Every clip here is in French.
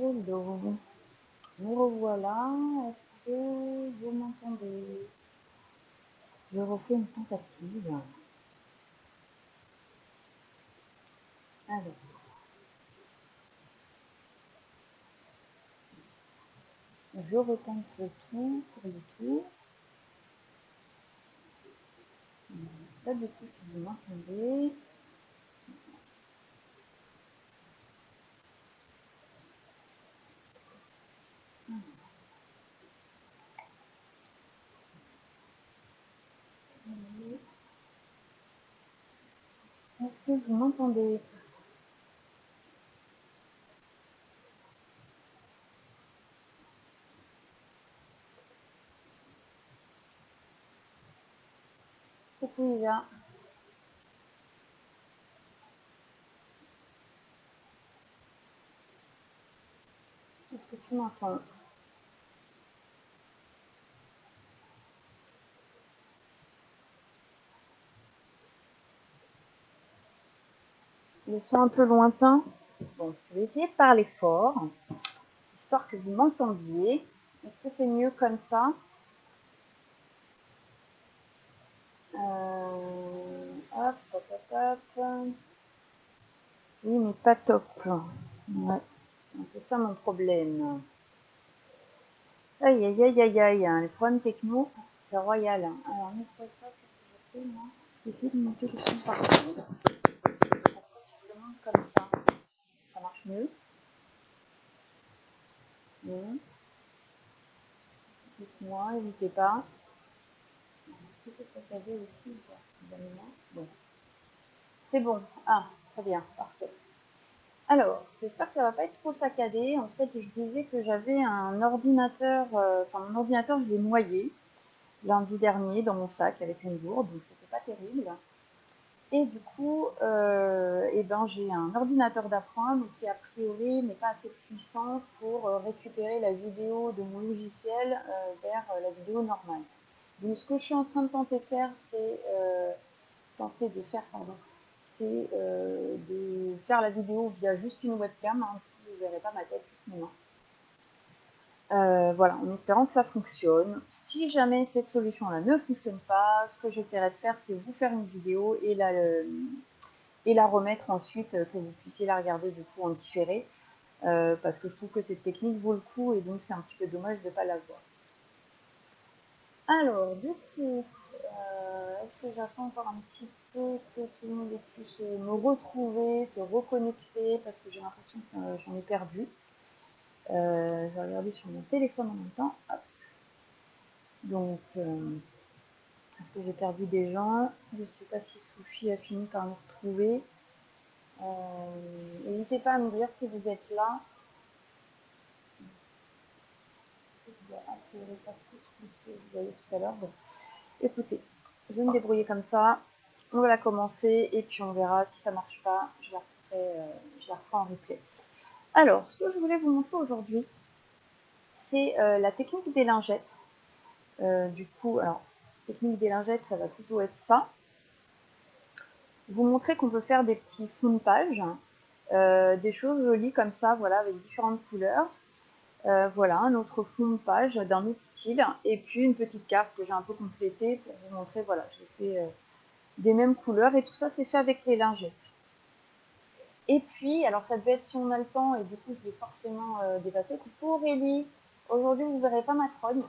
Hello. Me revoilà. Est-ce que vous m'entendez? Je refais une tentative. Alors. Je retente le tout pour le sais pas du si vous m'entendez? Est-ce que vous m'entendez? Coucou Isa. Est-ce que tu m'entends? Le son un peu lointain. Bon, je vais essayer de parler fort, histoire que vous m'entendiez. Est-ce que c'est mieux comme ça? Euh, hop, hop, hop, hop. Oui, mais pas top. Ouais, c'est ça mon problème. Aïe, aïe, aïe, aïe, aïe, hein. les problèmes techno, c'est royal. Alors, une fois ça, qu'est-ce que j'ai fait, moi? J'essaie de monter le son partout comme ça, ça marche mieux. Dites-moi, n'hésitez pas. Est-ce que c'est saccadé aussi Bon. C'est bon. Ah, très bien, parfait. Alors, j'espère que ça va pas être trop saccadé. En fait, je disais que j'avais un ordinateur, euh, enfin mon ordinateur, je l'ai noyé lundi dernier dans mon sac avec une gourde, donc c'était pas terrible. Et du coup, euh, eh ben, j'ai un ordinateur d'appoint, qui a priori n'est pas assez puissant pour euh, récupérer la vidéo de mon logiciel euh, vers euh, la vidéo normale. Donc ce que je suis en train de tenter de faire, c'est euh, tenter de faire, pardon, c'est de faire la vidéo via juste une webcam. Hein, vous ne verrez pas ma tête, juste mes. Euh, voilà, en espérant que ça fonctionne. Si jamais cette solution-là ne fonctionne pas, ce que j'essaierai de faire, c'est vous faire une vidéo et la, euh, remettre ensuite, euh, que vous puissiez la regarder du coup en différé, parce que je trouve que cette technique vaut le coup et donc c'est un petit peu dommage de ne pas la voir. Alors, du coup, est-ce que j'attends encore un petit peu que tout le monde puisse me retrouver, se reconnecter, parce que j'ai l'impression que j'en ai perdu. Euh, je vais regarder sur mon téléphone en même temps. Donc, euh, est-ce que j'ai perdu des gens? Je ne sais pas si Sophie a fini par me retrouver. Euh, N'hésitez pas à me dire si vous êtes là. Écoutez, je vais me débrouiller comme ça. On va la commencer et puis on verra si ça marche pas. Je la referai, euh, je la referai en replay. Alors, ce que je voulais vous montrer aujourd'hui, c'est euh, la technique des lingettes. Euh, du coup, alors, technique des lingettes, ça va plutôt être ça. Vous montrer qu'on peut faire des petits fonds de page, des choses jolies comme ça, voilà, avec différentes couleurs. Euh, voilà, un autre fond de page d'un autre style, et puis une petite carte que j'ai un peu complétée pour vous montrer, voilà, j'ai fait des mêmes couleurs, et tout ça c'est fait avec les lingettes. Et puis, alors ça devait être si on a le temps, et du coup je vais forcément euh, dépasser. Coucou Aurélie, aujourd'hui vous verrez pas ma trogne,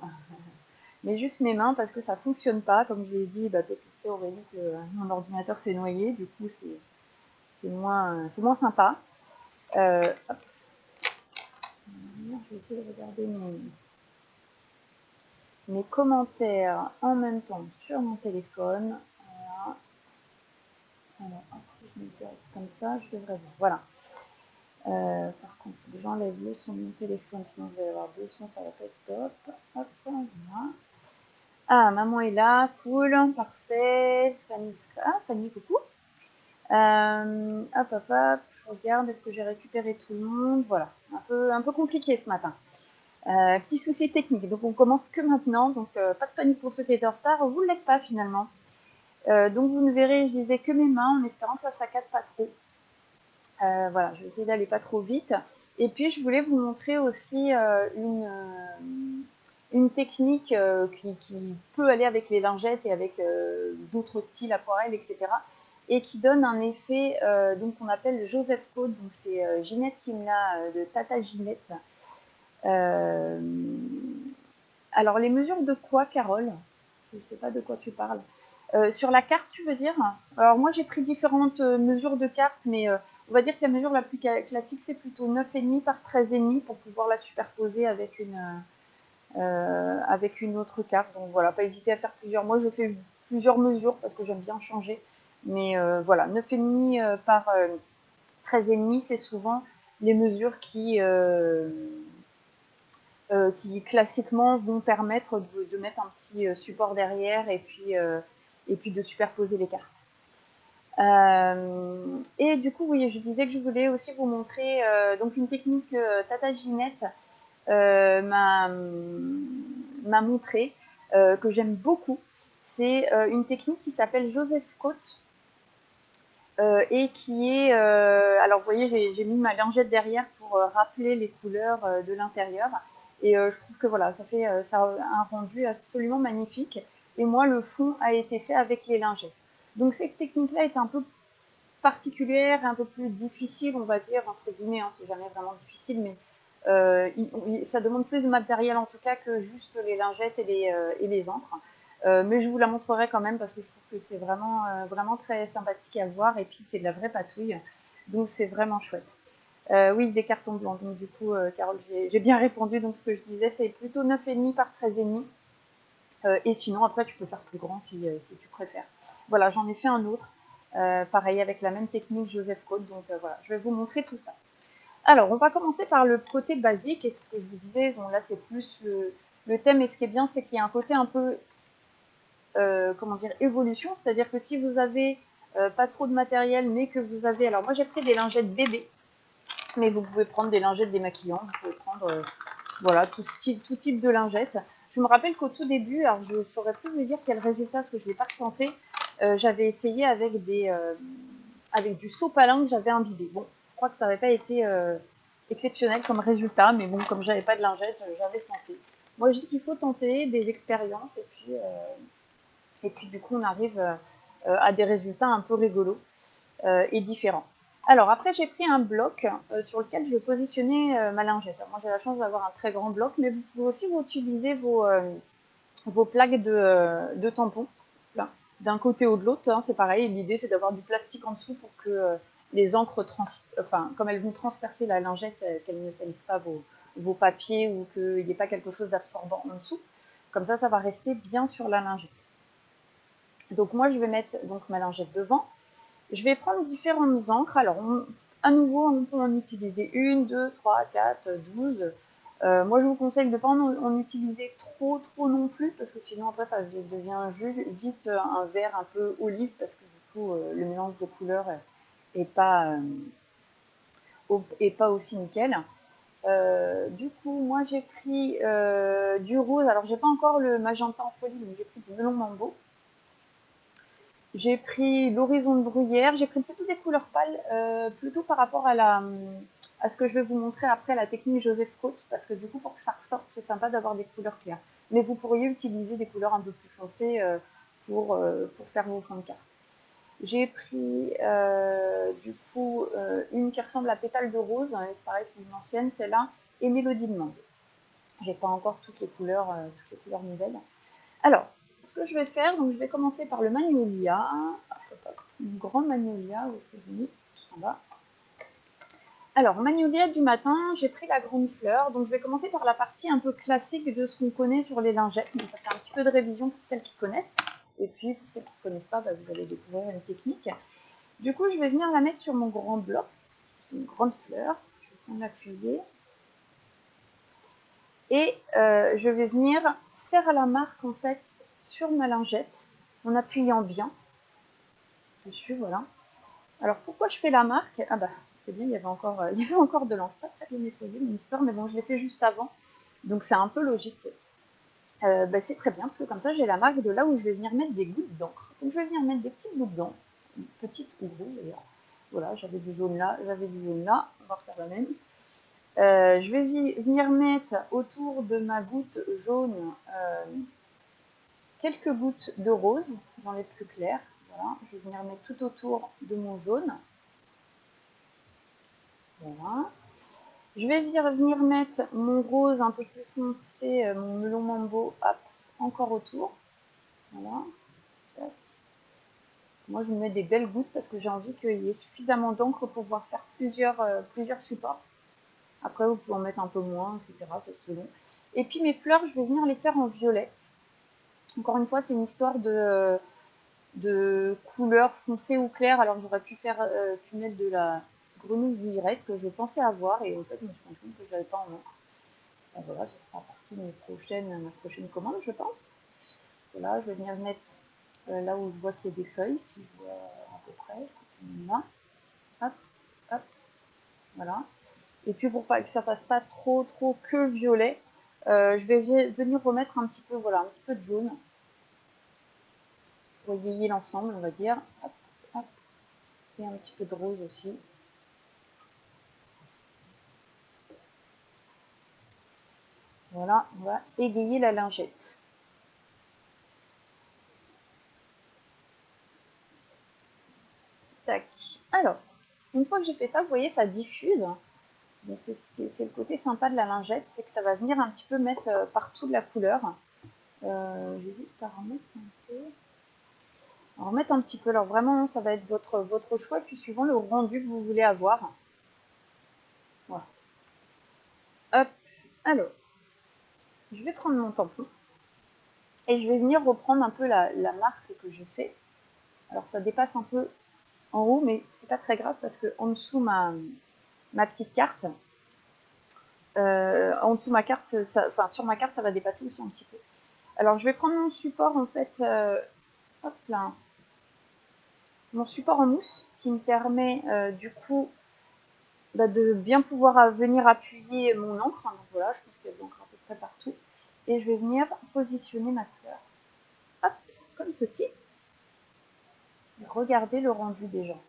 mais juste mes mains parce que ça fonctionne pas. Comme je l'ai dit, bah, sais Aurélie que euh, mon ordinateur s'est noyé, du coup c'est moins, moins sympa. Euh. Je vais essayer de regarder mes, mes commentaires en même temps sur mon téléphone. Alors, après, je me comme ça, je devrais voir. Voilà. Euh, par contre, j'enlève le son de mon téléphone, sinon je vais avoir deux sons, ça va pas être top. Hop, voilà. Ah, maman est là, cool, parfait. Fanny, ah, Fanny, coucou. Euh, hop, hop, hop, je regarde, est-ce que j'ai récupéré tout le monde? Voilà, un peu, un peu compliqué ce matin. Euh, petit souci technique, donc on commence que maintenant, donc pas de panique pour ceux qui étaient en retard, vous ne l'êtes pas finalement. Euh, donc vous ne verrez, je disais que mes mains en espérant que ça saccade pas trop. Euh, voilà, je vais essayer d'aller pas trop vite. Et puis, je voulais vous montrer aussi une, une technique qui, peut aller avec les lingettes et avec d'autres styles aquarelles, etc. Et qui donne un effet donc qu'on appelle le Joseph Code. Donc, c'est Ginette qui de Tata Ginette. alors, les mesures de quoi, Carole? Je ne sais pas de quoi tu parles. Euh, sur la carte, tu veux dire? Alors moi j'ai pris différentes euh, mesures de carte, mais euh, on va dire que la mesure la plus classique c'est plutôt 9,5 par 13,5 pour pouvoir la superposer avec une, avec une autre carte. Donc voilà, pas hésiter à faire plusieurs. Moi je fais plusieurs mesures parce que j'aime bien changer. Mais voilà, 9,5 par 13,5 c'est souvent les mesures qui qui classiquement vont permettre de, mettre un petit support derrière et puis et puis de superposer les cartes. Euh, et du coup, oui, je disais que je voulais aussi vous montrer euh, donc une technique que Tata Ginette euh, m'a montré, que j'aime beaucoup. C'est une technique qui s'appelle Joseph Cote et qui est, alors vous voyez, j'ai mis ma lingette derrière pour rappeler les couleurs de l'intérieur. Et je trouve que voilà, ça fait ça un rendu absolument magnifique et moi le fond a été fait avec les lingettes. Donc cette technique-là est un peu particulière, un peu plus difficile, on va dire, entre guillemets, hein, c'est jamais vraiment difficile, mais euh, ça demande plus de matériel en tout cas que juste les lingettes et les, euh, et les encres. Euh, mais je vous la montrerai quand même parce que je trouve que c'est vraiment, vraiment très sympathique à voir et puis c'est de la vraie patouille, donc c'est vraiment chouette. oui, des cartons blancs, donc du coup, Carole, j'ai bien répondu, donc ce que je disais, c'est plutôt 9,5 par 13,5. Euh, et sinon, après, tu peux faire plus grand si, euh, si tu préfères. Voilà, j'en ai fait un autre. Euh, pareil, avec la même technique Joseph Code. Donc voilà, je vais vous montrer tout ça. Alors, on va commencer par le côté basique. Et ce que je vous disais, bon, là, c'est plus le, le, thème. Et ce qui est bien, c'est qu'il y a un côté un peu, comment dire, évolution. C'est-à-dire que si vous avez pas trop de matériel, mais que vous avez... Alors, moi, j'ai pris des lingettes bébés. Mais vous pouvez prendre des lingettes démaquillantes. Vous pouvez prendre, voilà, tout tout type de lingettes. Je me rappelle qu'au tout début, alors je saurais plus vous dire quel résultat, parce que je ne l'ai pas tenté, euh, j'avais essayé avec, des, euh, avec du sopalin que j'avais imbibé. Bon, je crois que ça n'avait pas été euh, exceptionnel comme résultat, mais bon, comme j'avais pas de lingette, j'avais tenté. Moi, je dis qu'il faut tenter des expériences, et puis, et puis du coup, on arrive à des résultats un peu rigolos et différents. Alors après, j'ai pris un bloc euh, sur lequel je vais positionner euh, ma lingette. moi, j'ai la chance d'avoir un très grand bloc, mais vous pouvez aussi utiliser vos, euh, vos plaques de, tampons d'un côté ou de l'autre. Hein, c'est pareil, l'idée c'est d'avoir du plastique en dessous pour que les encres, enfin, comme elles vont transpercer la lingette, qu'elles ne salissent pas vos papiers ou qu'il n'y ait pas quelque chose d'absorbant en dessous. Comme ça, ça va rester bien sur la lingette. Donc moi, je vais mettre donc ma lingette devant. Je vais prendre différentes encres. Alors, à nouveau, on peut en utiliser une, deux, trois, quatre, douze. Euh, moi, je vous conseille de ne pas en, utiliser trop, trop non plus, parce que sinon, après, ça devient vite un vert un peu olive, parce que du coup, euh, le mélange de couleurs est pas, euh, est pas aussi nickel. du coup, moi, j'ai pris du rose. Alors, j'ai pas encore le magenta en folie, mais j'ai pris du melon mambo. J'ai pris l'horizon de bruyère, j'ai pris plutôt des couleurs pâles, euh, plutôt par rapport à, la, à ce que je vais vous montrer après, la technique Joseph Cote, parce que du coup, pour que ça ressorte, c'est sympa d'avoir des couleurs claires. Mais vous pourriez utiliser des couleurs un peu plus foncées euh, pour, euh, pour faire vos fonds de carte. J'ai pris du coup une qui ressemble à pétale de rose, hein, c'est pareil, c'est une ancienne, celle-là, et mélodie de mangue. J'ai pas encore toutes les couleurs, toutes les couleurs nouvelles. Alors, ce que je vais faire, donc je vais commencer par le magnolia. Une grande magnolia, je mis En bas. Alors, magnolia du matin, j'ai pris la grande fleur. Donc, je vais commencer par la partie un peu classique de ce qu'on connaît sur les lingettes. Donc, ça fait un petit peu de révision pour celles qui connaissent. Et puis, pour celles qui ne connaissent pas, bah, vous allez découvrir une technique. Du coup, je vais venir la mettre sur mon grand bloc. C'est une grande fleur. Je vais prendre la. Et euh, je vais venir faire la marque, en fait, sur ma lingette en appuyant bien dessus, voilà. Alors pourquoi je fais la marque? Ah bah c'est bien, il y avait encore, euh, il y avait encore de l'encre, pas très bien nettoyé mon histoire, mais bon je l'ai fait juste avant, donc c'est un peu logique. Euh, bah, c'est très bien parce que comme ça j'ai la marque de là où je vais venir mettre des gouttes d'encre. Donc je vais venir mettre des petites gouttes d'encre, petites ou grosses d'ailleurs. Voilà, j'avais du jaune là, j'avais du jaune là, on va refaire la même. Euh, je vais venir mettre autour de ma goutte jaune quelques gouttes de rose dans les plus clairs. Voilà, je vais venir mettre tout autour de mon jaune. Voilà. Je vais venir mettre mon rose un peu plus foncé, euh, mon melon mambo, hop, encore autour. Voilà. Moi, je me mets des belles gouttes parce que j'ai envie qu'il y ait suffisamment d'encre pour pouvoir faire plusieurs, euh, plusieurs supports. Après, vous pouvez en mettre un peu moins, etc. C'est selon. Et puis mes fleurs, je vais venir les faire en violet. Encore une fois, c'est une histoire de, de couleur foncée ou claire. Alors j'aurais pu faire euh, mettre de la grenouille violette que je pensais avoir et en fait je me suis rendu compte que je n'avais pas en encre. voilà, ça fera partie de mes prochaines, ma prochaine commande, je pense. Voilà, je vais venir mettre euh, là où je vois qu'il y a des feuilles, si je vois à peu près. Là. Hop, hop. Voilà. Et puis pour pas que ça fasse pas trop trop que violet, je vais venir remettre un petit peu, voilà, un petit peu de jaune. Pour égayer l'ensemble, on va dire. Et un petit peu de rose aussi. Voilà, on va égayer la lingette. Alors, une fois que j'ai fait ça, vous voyez, ça diffuse. C'est le côté sympa de la lingette, c'est que ça va venir un petit peu mettre euh, partout de la couleur. Euh, J'hésite à remettre un peu. On remettre un petit peu. Alors vraiment, ça va être votre, choix, puis suivant le rendu que vous voulez avoir. Voilà. Hop. Alors, je vais prendre mon tampon. Et je vais venir reprendre un peu la, la marque que j'ai fait. Alors ça dépasse un peu en haut, mais c'est pas très grave parce que en dessous ma, ma petite carte, euh, en dessous ma carte, enfin sur ma carte, ça va dépasser aussi un petit peu. Alors je vais prendre mon support en fait, euh, hop là, mon support en mousse qui me permet euh, du coup bah, de bien pouvoir venir appuyer mon encre. Voilà, je pense qu'il y a de l'encre à peu près partout. Et je vais venir positionner ma fleur. Hop, comme ceci regardez le rendu des gens. Je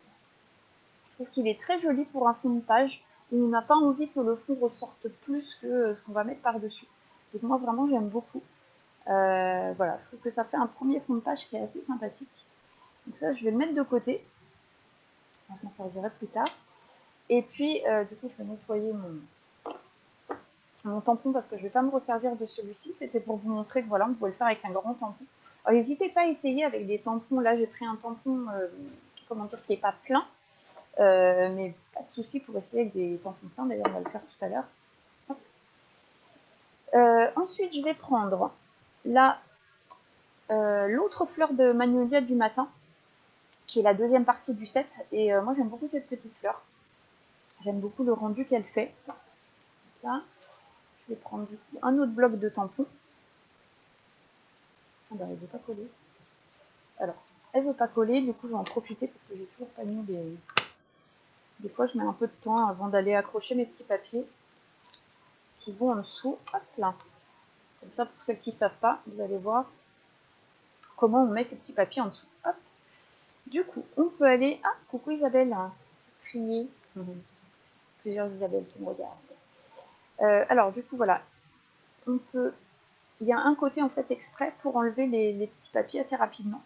trouve qu'il est très joli pour un fond de page on n'a pas envie que le fond ressorte plus que euh, ce qu'on va mettre par-dessus. Donc moi vraiment j'aime beaucoup. Euh, voilà, je trouve que ça fait un premier fond de page qui est assez sympathique. Donc ça je vais le mettre de côté. Je m'en servirai plus tard. Et puis euh, du coup je vais nettoyer mon, tampon parce que je ne vais pas me resservir de celui-ci. C'était pour vous montrer que voilà, on pouvait le faire avec un grand tampon. Alors, n'hésitez pas à essayer avec des tampons. Là, j'ai pris un tampon, dire, qui n'est pas plein. Euh, mais pas de souci pour essayer avec des tampons pleins. D'ailleurs, on va le faire tout à l'heure. Euh, ensuite, je vais prendre là l'autre fleur de magnolia du matin, qui est la deuxième partie du set. Et moi, j'aime beaucoup cette petite fleur. J'aime beaucoup le rendu qu'elle fait. Là, je vais prendre un autre bloc de tampons. Ah bah, elle veut pas coller. Alors, elle veut pas coller, du coup je vais en profiter parce que j'ai toujours pas mis des... Des fois je mets un peu de temps avant d'aller accrocher mes petits papiers qui vont en dessous. Hop là. Comme ça, pour celles qui ne savent pas, vous allez voir comment on met ces petits papiers en dessous. Hop. Du coup, on peut aller... Ah, coucou Isabelle. Crier. Plusieurs Isabelle qui me regardent. Euh, alors, du coup, voilà. On peut il y a un côté en fait exprès pour enlever les, petits papiers assez rapidement.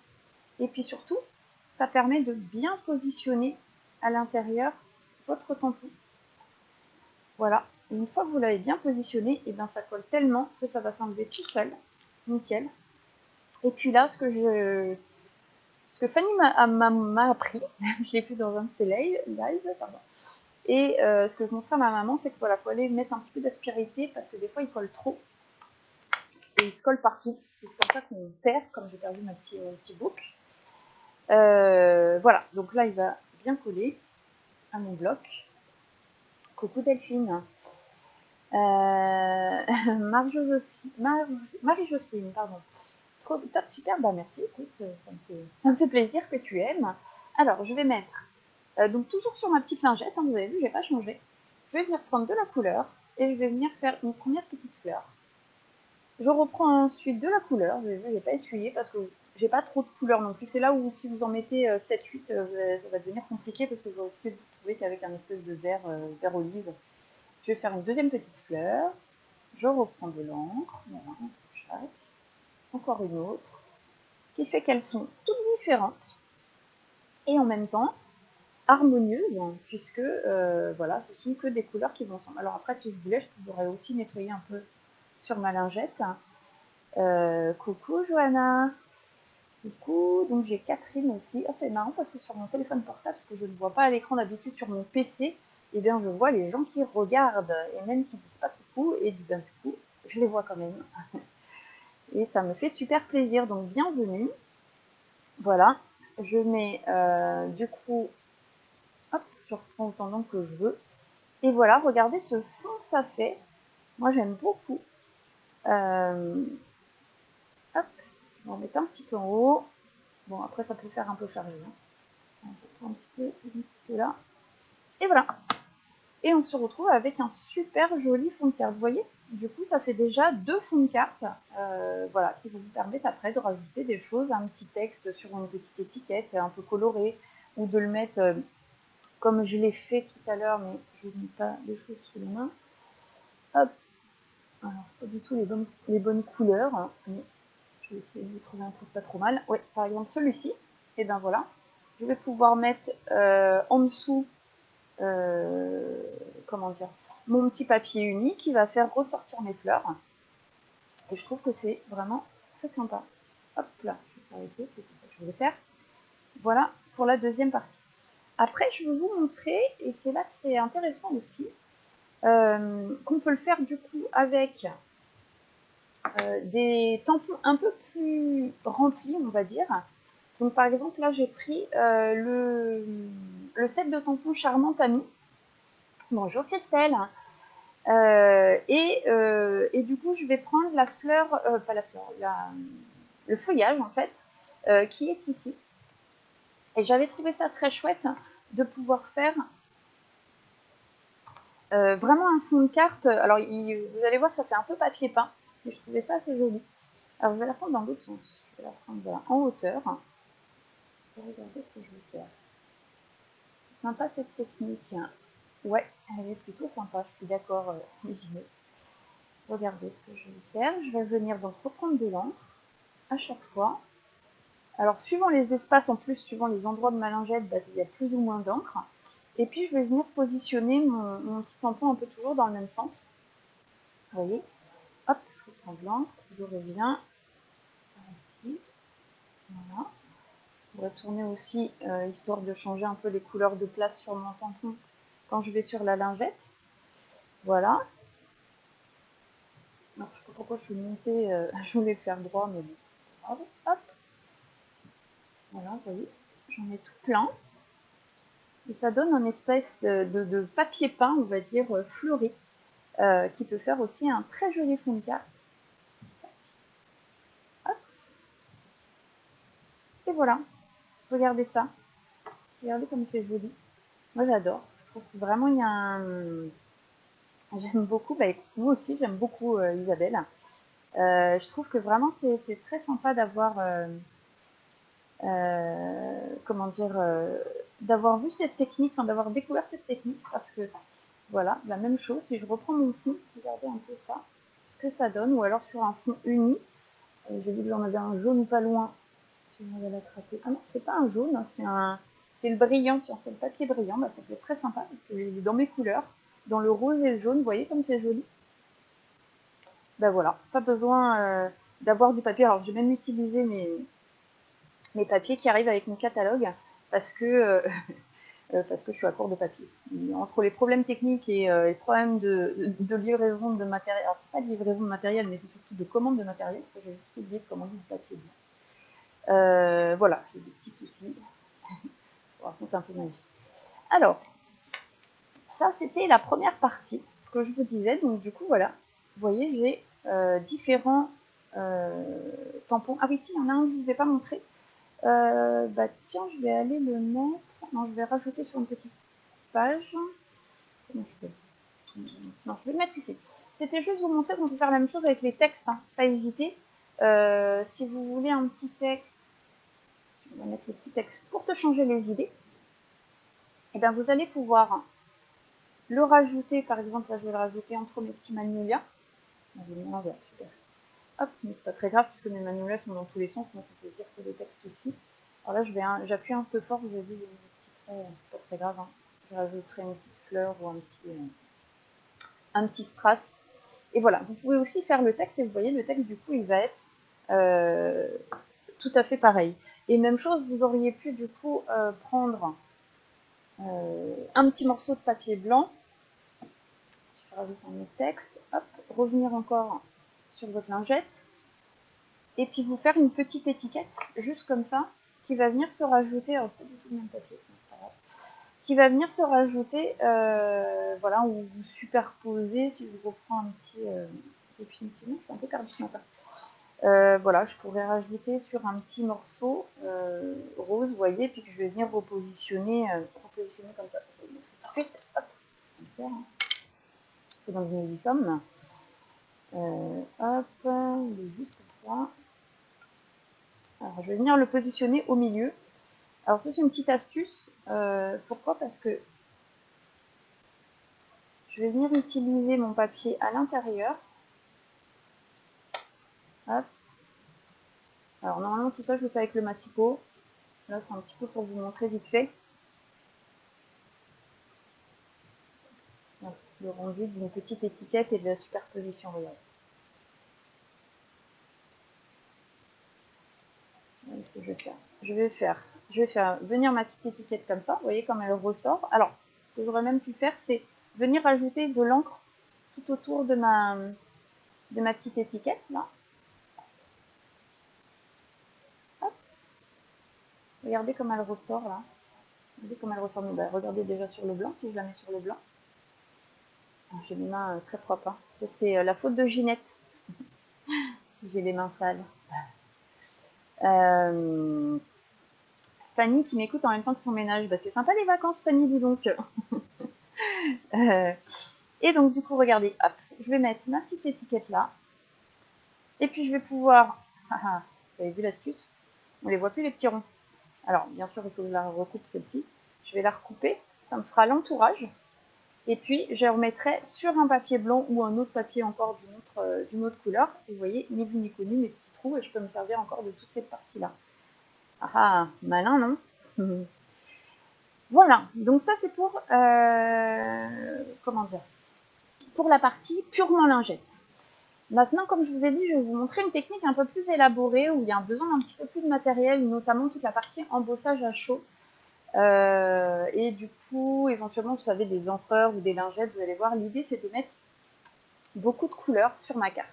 Et puis surtout, ça permet de bien positionner à l'intérieur votre tampon. Voilà, une fois que vous l'avez bien positionné, et eh bien ça colle tellement que ça va s'enlever tout seul. Nickel. Et puis là, ce que je ce que Fanny m'a appris, je l'ai vu dans un de ses lives, pardon. Et euh, ce que je montrais à ma maman, c'est qu'il voilà, faut aller mettre un petit peu d'aspérité parce que des fois il colle trop et il se colle partout. C'est comme ça qu'on perd, comme j'ai perdu ma petit, mon book. Euh, voilà, donc là il va bien coller mon bloc. Coucou Delphine. Euh, Marie-Jocelyne, pardon. Trop, top, super, bah merci, écoute, ça me, fait, ça fait plaisir que tu aimes. Alors, je vais mettre, euh, donc toujours sur ma petite lingette, hein, vous avez vu, j'ai pas changé. Je vais venir prendre de la couleur et je vais venir faire une première petite fleur. Je reprends ensuite de la couleur. Je n'ai pas essuyé parce que j'ai pas trop de couleur non plus. C'est là où si vous en mettez 7-8, euh, euh, ça va devenir compliqué parce que vous risquez de trouver qu'avec un espèce de vert, euh, vert olive. je vais faire une deuxième petite fleur. Je reprends de l'encre. Voilà, chaque. Encore une autre. Ce qui fait qu'elles sont toutes différentes. Et en même temps, harmonieuses, puisque euh, voilà, ce sont que des couleurs qui vont ensemble. Alors après, si je voulais, je pourrais aussi nettoyer un peu sur ma lingette. Coucou Johanna Coucou, donc j'ai Catherine aussi. Oh, c'est marrant parce que sur mon téléphone portable, parce que je ne vois pas à l'écran d'habitude sur mon PC, eh bien je vois les gens qui regardent et même qui disent pas coucou, et du coup, je les vois quand même. et ça me fait super plaisir, donc bienvenue. Voilà, je mets euh, du coup, hop, je reprends autant d'encre que je veux. Et voilà, regardez ce fond que ça fait. Moi j'aime beaucoup. Euh, je vais mettre un petit peu en haut. Bon, après ça peut faire un peu chargé. Hein. Un petit peu, un petit peu là. Et voilà. Et on se retrouve avec un super joli fond de carte. Vous voyez Du coup, ça fait déjà deux fonds de carte euh, voilà, qui vous permettre après de rajouter des choses, un petit texte sur une petite étiquette un peu colorée, ou de le mettre euh, comme je l'ai fait tout à l'heure, mais je n'ai pas les choses sous les mains. Hop, alors, pas du tout les bonnes, couleurs, hein, je vais essayer de trouver un truc pas trop mal. Oui, par exemple celui-ci, et ben voilà. Je vais pouvoir mettre euh, en dessous, euh, comment dire, mon petit papier uni qui va faire ressortir mes fleurs. Et je trouve que c'est vraiment très sympa. Hop là, je vais arrêter, c'est ça que je voulais faire. Voilà pour la deuxième partie. Après, je vais vous montrer, et c'est là que c'est intéressant aussi, euh, qu'on peut le faire du coup avec euh, des tampons un peu plus remplis, on va dire. Donc par exemple, là j'ai pris euh, le, le, set de tampons Charmante Amie. Bonjour Christelle. Et, et, du coup, je vais prendre la fleur, pas la fleur, le feuillage en fait, qui est ici. Et j'avais trouvé ça très chouette de pouvoir faire euh, vraiment un fond de carte. Alors, vous allez voir, ça fait un peu papier peint, je trouvais ça assez joli. Alors, je vais la prendre dans l'autre sens. Je vais la prendre en hauteur. Regarder ce que je vais faire. Sympa cette technique. Ouais, elle est plutôt sympa, je suis d'accord, euh, Regardez ce que je vais faire. Je vais venir donc reprendre de l'encre à chaque fois. Alors, suivant les espaces, en plus, suivant les endroits de ma lingette, bah, il y a plus ou moins d'encre. Et puis, je vais venir positionner mon, petit tampon un peu toujours dans le même sens. Vous voyez? Je reprends blanc, je reviens. Voilà. Je tourner aussi, euh, histoire de changer un peu les couleurs de place sur mon tampon quand je vais sur la lingette. Voilà. je ne sais pas pourquoi je suis montée, euh, je voulais faire droit, mais bon. Hop. Voilà, vous voyez, j'en ai tout plein. Et ça donne un espèce de, papier peint, on va dire, euh, fleuri, euh, qui peut faire aussi un très joli fond de carte. Voilà, regardez ça. Regardez comme c'est joli. Moi j'adore. Je trouve que vraiment il y a un... J'aime beaucoup, bah, moi aussi j'aime beaucoup euh, Isabelle. je trouve que vraiment c'est très sympa d'avoir... comment dire d'avoir vu cette technique, d'avoir découvert cette technique, parce que voilà, la même chose, si je reprends mon fond, regardez un peu ça, ce que ça donne, ou alors sur un fond uni, euh, j'ai vu que j'en avais un jaune pas loin, ah non, c'est pas un jaune, c'est le brillant, c'est le papier brillant, bah, ça fait très sympa, parce qu'il est dans mes couleurs, dans le rose et le jaune, vous voyez comme c'est joli. Ben voilà, pas besoin euh, d'avoir du papier, alors j'ai même utilisé mes, papiers qui arrivent avec mon catalogue, parce que, euh, euh, parce que je suis à court de papier. entre les problèmes techniques et les problèmes de, livraison de matériel, alors c'est pas de livraison de matériel, mais c'est surtout de commande de matériel, parce que j'ai juste oublié de commander du papier. Voilà, j'ai des petits soucis. je vous raconte un peu ma vie. Alors, ça c'était la première partie, que je vous disais. Donc du coup, voilà, vous voyez, j'ai différents tampons. Ah oui, si, il y en a un que je ne vous ai pas montré. Euh, bah tiens, je vais aller le mettre. Non, je vais rajouter sur une petite page. Non, je vais le mettre ici. C'était juste vous montrer qu'on peut faire la même chose avec les textes. Hein. Pas hésiter. Euh, si vous voulez un petit texte, je vais mettre le petit texte pour te changer les idées. Et eh bien vous allez pouvoir le rajouter, par exemple, là je vais le rajouter entre mes petits magnolias. Hop, mais c'est pas très grave puisque mes magnolias sont dans tous les sens, donc on peut dire que le texte aussi. Alors là, je vais j'appuie un peu fort, vous avez vu traits, c'est pas très grave. Hein. Je rajouterai une petite fleur ou un petit, euh, un petit strass. Et voilà, vous pouvez aussi faire le texte et vous voyez, le texte du coup, il va être euh, tout à fait pareil. Et même chose, vous auriez pu du coup euh, prendre un petit morceau de papier blanc. Je un autre texte. Hop, revenir encore sur votre lingette. Et puis vous faire une petite étiquette, juste comme ça, qui va venir se rajouter, pas du tout même papier, qui va venir se rajouter, euh, voilà, ou superposer, si je reprends un petit, euh, définitivement, c'est un peu perdu ce matin. Euh, voilà, je pourrais rajouter sur un petit morceau euh, rose, vous voyez, puis que je vais venir repositionner, euh, comme ça. Hop, on va C'est dans nous y sommes. Hop, juste ça. Alors, je vais venir le positionner au milieu. Alors, ça, c'est une petite astuce. Pourquoi? Parce que je vais venir utiliser mon papier à l'intérieur. Hop. Alors, normalement, tout ça, je le fais avec le Matico. Là, c'est un petit peu pour vous montrer vite fait. le rendu d'une petite étiquette et de la superposition, regardez. je vais faire Je vais faire, je vais faire venir ma petite étiquette comme ça. Vous voyez comme elle ressort. Alors, ce que j'aurais même pu faire, c'est venir rajouter de l'encre tout autour de ma, de ma petite étiquette, là. Regardez comme elle ressort, là. Regardez comme elle ressort. Ben, regardez déjà sur le blanc, si je la mets sur le blanc. J'ai les mains très propres. Hein. Ça, c'est euh, la faute de Ginette. J'ai les mains sales. Euh, Fanny qui m'écoute en même temps que son ménage. Bah, c'est sympa les vacances, Fanny, dis donc. Euh, et donc, du coup, regardez, hop, je vais mettre ma petite étiquette là. Et puis, je vais pouvoir... Vous avez vu l'astuce? On les voit plus, les petits ronds. Alors, bien sûr, il faut que je la recoupe celle-ci. Je vais la recouper. Ça me fera l'entourage. Et puis, je remettrai sur un papier blanc ou un autre papier encore d'une autre, euh, couleur. Et vous voyez, ni vu ni connu, mes petits trous. Et je peux me servir encore de toute cette partie-là. Ah, ah malin, non? Voilà, donc ça c'est pour, euh, comment dire, pour la partie purement lingette. Maintenant, comme je vous ai dit, je vais vous montrer une technique un peu plus élaborée où il y a besoin d'un petit peu plus de matériel, notamment toute la partie embossage à chaud. Euh, et du coup, éventuellement, vous avez des encreurs ou des lingettes, vous allez voir, l'idée c'est de mettre beaucoup de couleurs sur ma carte.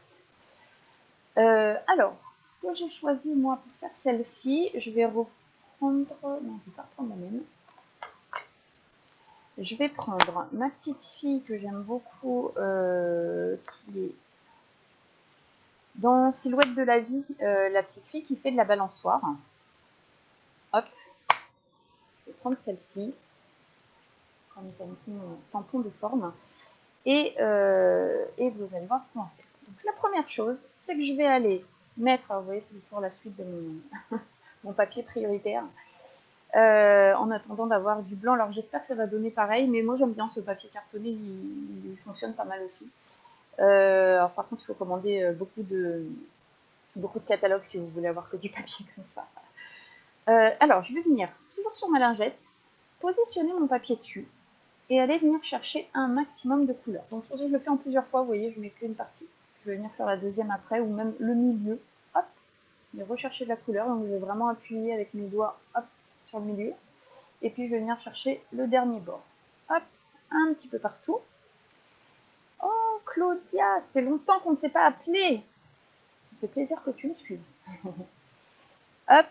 Euh, alors, ce que j'ai choisi moi pour faire celle-ci, je vais reprendre, non, je vais pas reprendre la même. Je vais prendre ma petite fille que j'aime beaucoup, euh, qui est dans Silhouette de la vie, la petite fille qui fait de la balançoire. Hop, prendre celle-ci, comme tampon, de forme, et, euh, et vous allez voir ce qu'on va faire. Donc la première chose, c'est que je vais aller mettre, vous voyez c'est toujours la suite de mon, mon papier prioritaire, euh, en attendant d'avoir du blanc. Alors j'espère que ça va donner pareil, mais moi j'aime bien ce papier cartonné, il, fonctionne pas mal aussi. Euh, alors par contre il faut commander beaucoup de, beaucoup de catalogues si vous voulez avoir que du papier comme ça. alors je vais venir toujours sur ma lingette, positionner mon papier dessus et aller venir chercher un maximum de couleurs. Donc je le fais en plusieurs fois, vous voyez, je mets qu'une partie. Je vais venir faire la deuxième après ou même le milieu. Hop, je vais rechercher de la couleur, donc je vais vraiment appuyer avec mes doigts hop, sur le milieu. Et puis je vais venir chercher le dernier bord. Hop, un petit peu partout. Claudia, ça fait longtemps qu'on ne s'est pas appelé. Ça fait plaisir que tu me suives. hop,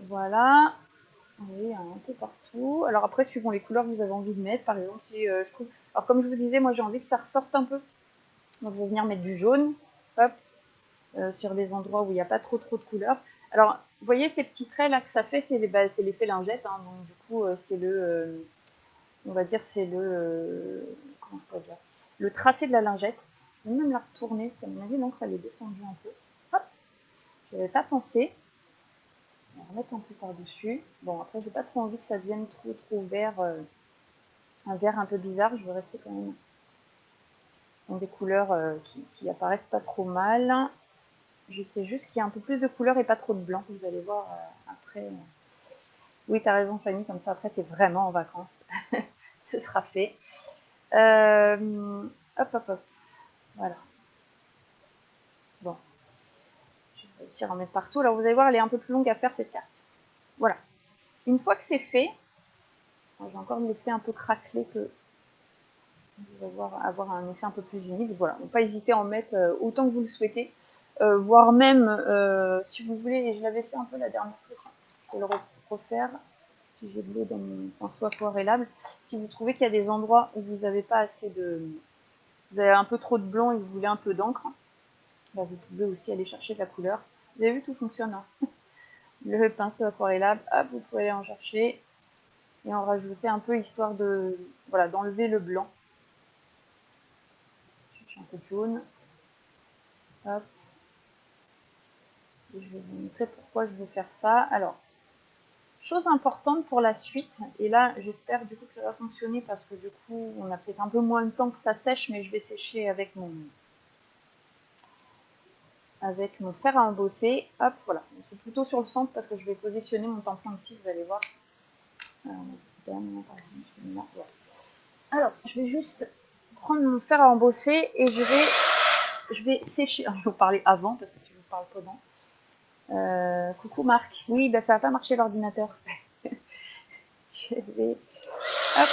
voilà, oui, un peu partout. Alors après, suivant les couleurs que vous avez envie de mettre, par exemple, si euh, je trouve... Alors comme je vous disais, moi j'ai envie que ça ressorte un peu. Donc je vais venir mettre du jaune, hop, euh, sur des endroits où il n'y a pas trop trop de couleurs. Alors, vous voyez ces petits traits là que ça fait, c'est l'effet lingette. Hein, donc du coup, euh, c'est le... on va dire, c'est le... comment je peux dire? Le tracé de la lingette. Je vais même la retourner, parce qu'à mon avis, l'encre elle est descendue un peu. Hop, je n'avais pas pensé. On va remettre un peu par-dessus. Bon, après, j'ai pas trop envie que ça devienne trop trop vert euh, un vert un peu bizarre. Je veux rester quand même dans des couleurs euh, qui, apparaissent pas trop mal. Je sais juste qu'il y a un peu plus de couleurs et pas trop de blanc. Vous allez voir euh, après. Oui, tu as raison, Fanny. Comme ça, après, tu es vraiment en vacances. Ce sera fait. Euh, hop, hop, hop. Voilà. Bon. Je vais réussir à en mettre partout. Alors, vous allez voir, elle est un peu plus longue à faire, cette carte. Voilà. Une fois que c'est fait, j'ai encore l'effet un peu craquelé que vous avoir un effet un peu plus humide. Voilà, ne pas hésiter à en mettre euh, autant que vous le souhaitez, euh, voire même si vous voulez, et je l'avais fait un peu la dernière fois, je vais le refaire si de dans mon pinceau aquarellable. Si vous trouvez qu'il y a des endroits où vous n'avez pas assez de... Vous avez un peu trop de blanc et vous voulez un peu d'encre, bah, vous pouvez aussi aller chercher de la couleur. Vous avez vu, tout fonctionne. Hein le pinceau aquarellable, hop, vous pouvez aller en chercher et en rajouter un peu histoire de voilà d'enlever le blanc. Je un peu jaune. Hop. je vais vous montrer pourquoi je veux faire ça. Alors, chose importante pour la suite, et là j'espère du coup que ça va fonctionner parce que du coup on a peut-être un peu moins de temps que ça sèche, mais je vais sécher avec mon avec mon fer à embosser. Hop, voilà. C'est plutôt sur le centre parce que je vais positionner mon tampon ici, vous allez voir. Alors, je vais juste prendre mon fer à embosser et je vais, je vais sécher. je vais vous parler avant parce que je vous parle pendant. Euh, coucou Marc. Oui, bah, ça va pas marcher l'ordinateur. je vais. Hop.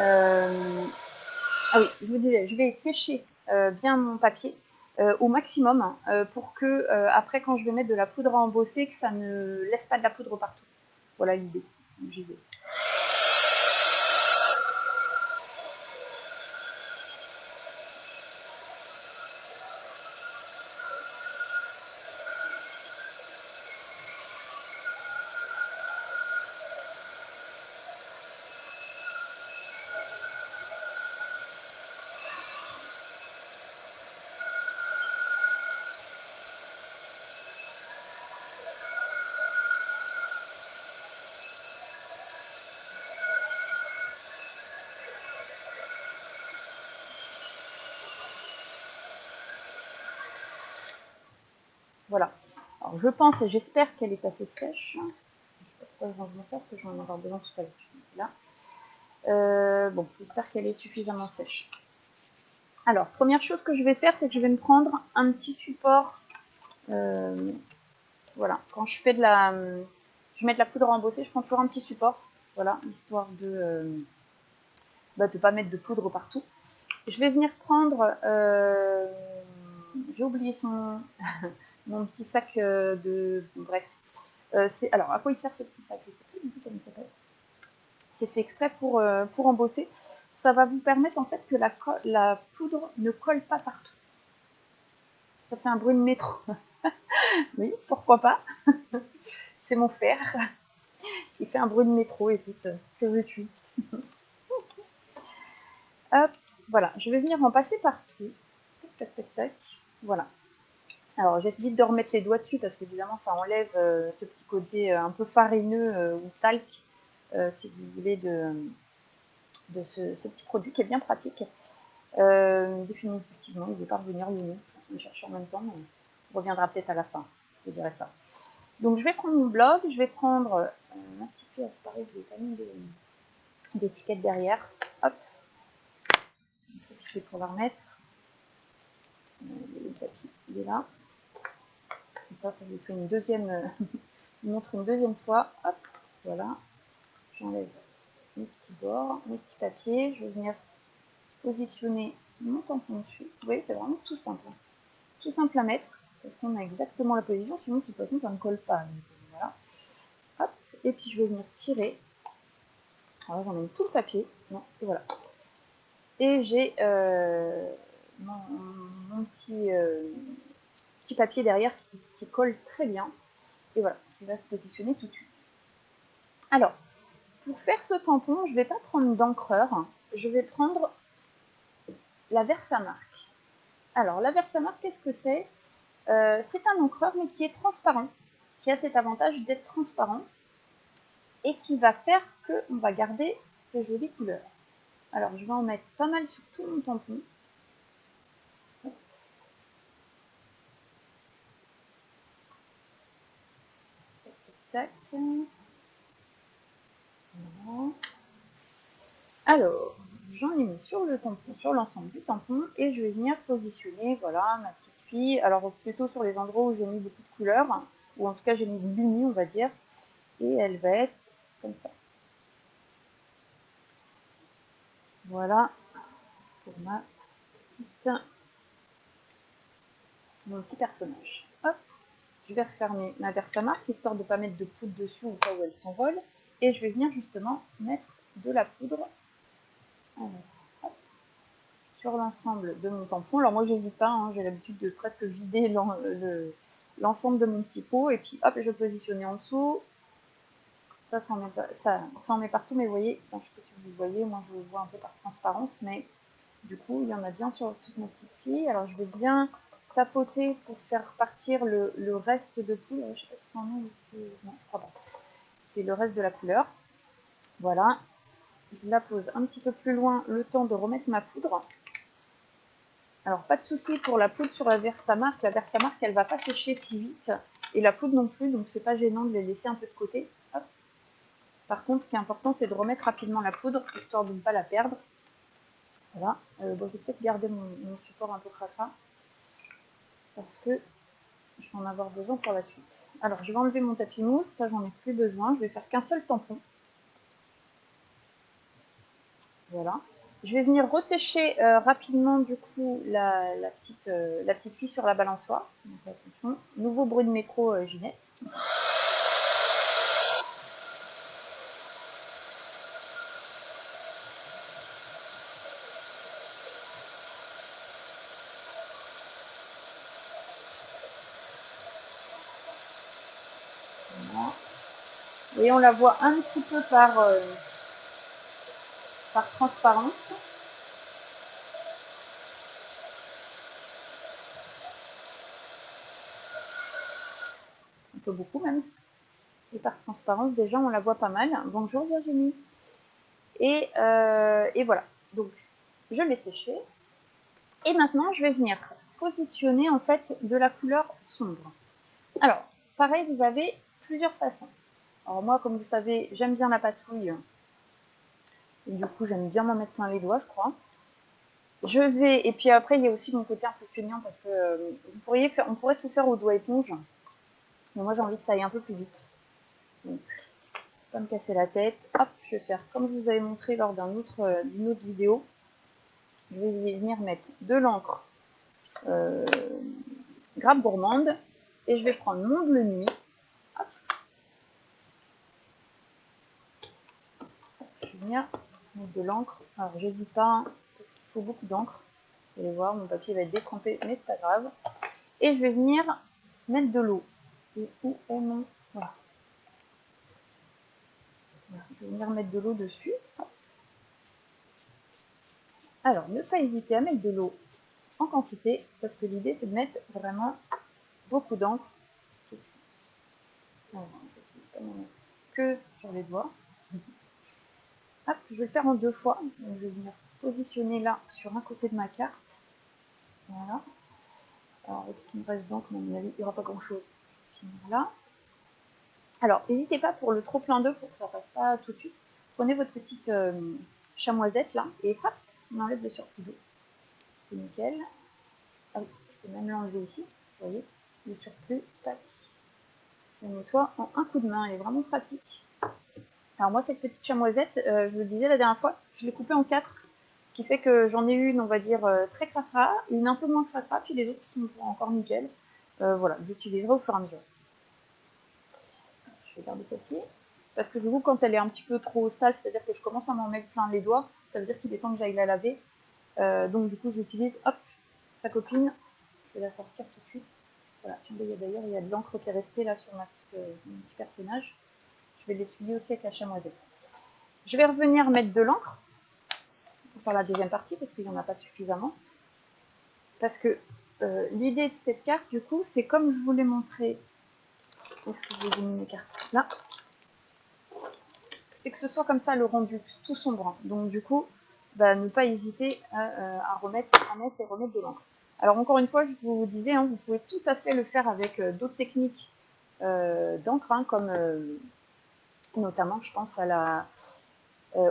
Euh, ah oui, je vous disais, je vais sécher euh, bien mon papier au maximum pour que après quand je vais mettre de la poudre à embosser, que ça ne laisse pas de la poudre partout. Voilà l'idée. J'y vais. Voilà. Je pense et j'espère qu'elle est assez sèche. Je sais pas pourquoi je vais faire, parce que j'en ai avoir besoin tout à l'heure. Euh, bon, j'espère qu'elle est suffisamment sèche. Alors, première chose que je vais faire, c'est que je vais me prendre un petit support. Euh, voilà, quand je fais de la... Je mets de la poudre embossée, je prends toujours un petit support. Voilà, histoire de ne euh, bah, pas mettre de poudre partout. Je vais venir prendre... J'ai oublié son mon petit sac euh, de... Bref. Euh, alors, à quoi il sert ce petit sac? Je sais plus du tout comment il s'appelle. C'est fait exprès pour, euh, pour embosser. Ça va vous permettre en fait que la, la poudre ne colle pas partout. Ça fait un bruit de métro. oui, pourquoi pas? C'est mon fer. Il fait un bruit de métro, écoute, que veux-tu Hop, voilà, je vais venir en passer partout. Tac, tac, tac, Voilà. Alors j'évite de remettre les doigts dessus parce qu'évidemment ça enlève euh, ce petit côté euh, un peu farineux euh, ou talc, si vous voulez, de, ce, petit produit qui est bien pratique. définitivement, il ne veut pas revenir lui On le cherche en même temps, on reviendra peut-être à la fin, je dirais ça. Donc je vais prendre mon blog, je vais prendre un petit peu à séparer, je vais pas mis d'étiquette derrière. Hop, je vais pouvoir remettre. Le papier, il est là ça, ça vous fait une deuxième, euh, montre une deuxième fois. Hop, voilà. J'enlève mes petits bords, mes petits papiers. Je vais venir positionner mon tampon dessus. Vous voyez, c'est vraiment tout simple. Hein. Tout simple à mettre, parce qu'on a exactement la position, sinon de toute façon ça ne colle pas. voilà. Hop, et puis je vais venir tirer. Alors j'emmène tout le papier. Et voilà. Et j'ai euh, mon, petit, euh, papier derrière qui, colle très bien. Et voilà, il va se positionner tout de suite. Alors, pour faire ce tampon, je vais pas prendre d'encreur, je vais prendre la Versamark. Alors, la Versamark, qu'est-ce que c'est? Euh, C'est un encreur, mais qui est transparent, qui a cet avantage d'être transparent, et qui va faire qu'on va garder ces jolies couleurs. Alors, je vais en mettre pas mal sur tout mon tampon. Alors, j'en ai mis sur le tampon, sur l'ensemble du tampon, et je vais venir positionner, voilà, ma petite fille. Alors, plutôt sur les endroits où j'ai mis beaucoup de couleurs, ou en tout cas j'ai mis de l'uni, on va dire, et elle va être comme ça. Voilà pour ma petite, mon petit personnage. Hop, je vais refermer ma marque histoire de ne pas mettre de poudre dessus ou pas où elle s'envole. Et je vais venir justement mettre de la poudre sur l'ensemble de mon tampon. Alors moi j'hésite pas, hein, j'ai l'habitude de presque vider l'ensemble de mon petit pot. Et puis hop, je positionner en dessous. Ça, ça en, met, partout, mais vous voyez, je sais pas si vous voyez, moi je le vois un peu par transparence, mais du coup, il y en a bien sur toutes mes petites filles. Alors, je vais bien tapoter pour faire partir le, reste de poudre. Je sais pas C'est le reste de la couleur. Voilà. Je la pose un petit peu plus loin, le temps de remettre ma poudre. Alors, pas de souci pour la poudre sur la Versamark. La Versamark, elle va pas sécher si vite. Et la poudre non plus, donc c'est pas gênant de les laisser un peu de côté. Par contre, ce qui est important, c'est de remettre rapidement la poudre, histoire de ne pas la perdre. Voilà. Euh, bon, je vais peut-être garder mon, support un peu cracra, parce que je vais en avoir besoin pour la suite. Alors, je vais enlever mon tapis mousse, ça j'en ai plus besoin. Je vais faire qu'un seul tampon. Voilà. Je vais venir ressécher euh, rapidement du coup la, petite, euh, la petite fille sur la balançoire. Nouveau bruit de métro Ginette. Et on la voit un petit peu par, euh, par transparence. Un peu beaucoup même. Et par transparence, déjà, on la voit pas mal. Bonjour Virginie. Et, euh, et voilà. Donc, je l'ai séché. Et maintenant, je vais venir positionner en fait de la couleur sombre. Alors, pareil, vous avez plusieurs façons. Alors moi, comme vous savez, j'aime bien la patouille. Et du coup, j'aime bien m'en mettre plein les doigts, je crois. Je vais, et puis après, il y a aussi mon côté un peu feignant parce que euh, vous pourriez faire, on pourrait tout faire au doigt éponge. Mais moi, j'ai envie que ça aille un peu plus vite. Donc, pas me casser la tête. Hop, je vais faire comme je vous avais montré lors euh, d'une autre vidéo. Je vais venir mettre de l'encre euh, grappe gourmande et je vais prendre mon bleu nuit de l'encre. Alors j'hésite pas, hein, parce qu'il faut beaucoup d'encre. Vous allez voir, mon papier va être décrampé, mais c'est pas grave. Et je vais venir mettre de l'eau. Et où est mon... Voilà. Je vais venir mettre de l'eau dessus. Alors, ne pas hésiter à mettre de l'eau en quantité, parce que l'idée c'est de mettre vraiment beaucoup d'encre. que sur les doigts je vais le faire en deux fois. je vais venir positionner là sur un côté de ma carte. Voilà. Alors, ce qui me reste donc, avis, il n'y aura pas grand chose. Là. Alors, n'hésitez pas pour le trop plein d'œufs pour que ça passe pas tout de suite. Prenez votre petite euh, chamoisette là et hop, on enlève le surplus d'eau. C'est nickel. Ah je peux même l'enlever ici. Vous voyez, le surplus, tac. Je nettoie en un coup de main. Elle est vraiment pratique. Alors moi, cette petite chamoisette, euh, je le disais la dernière fois, je l'ai coupée en quatre, ce qui fait que j'en ai une, on va dire, euh, très cracra, une un peu moins cracra, puis les autres sont encore nickel. Euh, voilà, j'utiliserai au fur et à mesure. Je vais garder celle-ci. Parce que du coup, quand elle est un petit peu trop sale, c'est-à-dire que je commence à m'en mettre plein les doigts, ça veut dire qu'il est temps que j'aille la laver. donc du coup, j'utilise, hop, sa copine. Je vais la sortir tout de suite. Voilà, d'ailleurs, il y a de l'encre qui est restée là sur ma mon petit personnage vais l'essuyer aussi avec la chamoisette. Je vais revenir mettre de l'encre pour la deuxième partie parce qu'il n'y en a pas suffisamment. Parce que euh, l'idée de cette carte, du coup, c'est comme je vous l'ai montré. Est-ce que je vais mes cartes? Là. c'est que ce soit comme ça le rendu, tout sombre. Donc du coup, bah, ne pas hésiter à, remettre, à mettre et remettre de l'encre. Alors encore une fois, je vous disais, hein, vous pouvez tout à fait le faire avec d'autres techniques d'encre, hein, comme notamment, je pense à la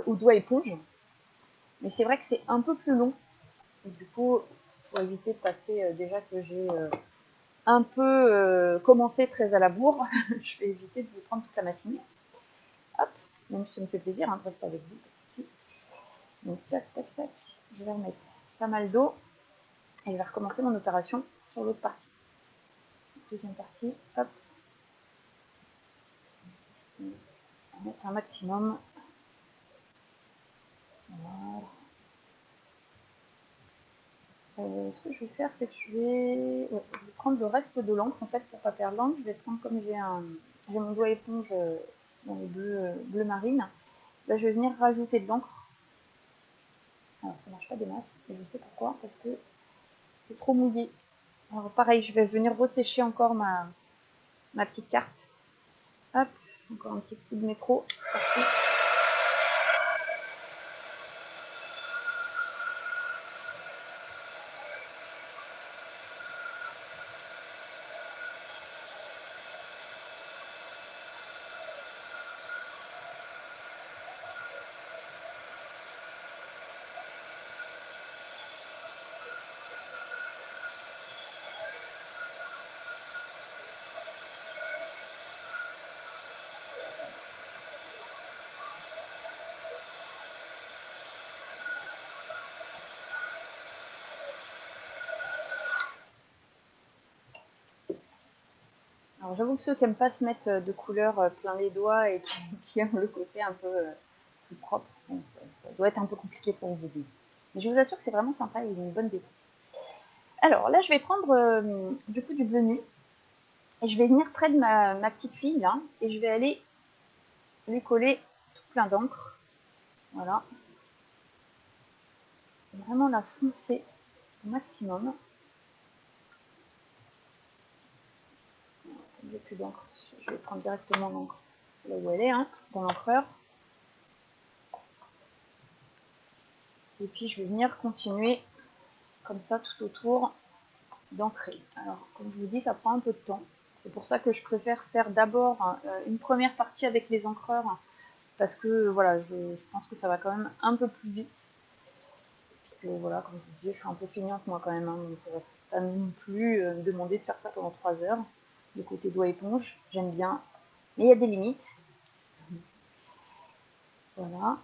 au doigt éponge. Mais c'est vrai que c'est un peu plus long. du coup, pour éviter de passer, déjà que j'ai un peu euh, commencé très à la bourre, je vais éviter de vous prendre toute la matinée. Hop, même si ça me fait plaisir hein, de rester avec vous. Donc tac, tac, tac, je vais remettre pas mal d'eau et je vais recommencer mon opération sur l'autre partie. Deuxième partie, hop. Mettre un maximum. Euh, ce que je vais faire, c'est que je vais... prendre le reste de l'encre, en fait, pour pas perdre l'encre. Je vais prendre, comme j'ai un... mon doigt éponge euh, dans euh, bleu marine, là, je vais venir rajouter de l'encre. Alors, ça marche pas des masses, et je sais pourquoi, parce que c'est trop mouillé. Alors, pareil, je vais venir ressécher encore ma, ma petite carte. Hop, encore un petit coup de métro. Alors j'avoue que ceux qui n'aiment pas se mettre euh, de couleur euh, plein les doigts et qui, aiment le côté un peu euh, plus propre, ça, doit être un peu compliqué pour vous. Mais je vous assure que c'est vraiment sympa et une bonne déco. Alors là je vais prendre du coup du bleu nu et je vais venir près de ma, petite fille là et je vais aller lui coller tout plein d'encre. Voilà. Vraiment la foncer au maximum. Je vais prendre directement l'encre là où elle est, hein, dans l'encreur. Et puis je vais venir continuer comme ça tout autour d'ancrer. Alors comme je vous dis, ça prend un peu de temps. C'est pour ça que je préfère faire d'abord euh, une première partie avec les encreurs parce que voilà, je, pense que ça va quand même un peu plus vite. Et voilà, comme je vous disais, je suis un peu feignante moi quand même, hein, donc euh, pas non plus euh, me demander de faire ça pendant 3 heures côté doigt éponge, j'aime bien. Mais il y a des limites. Voilà.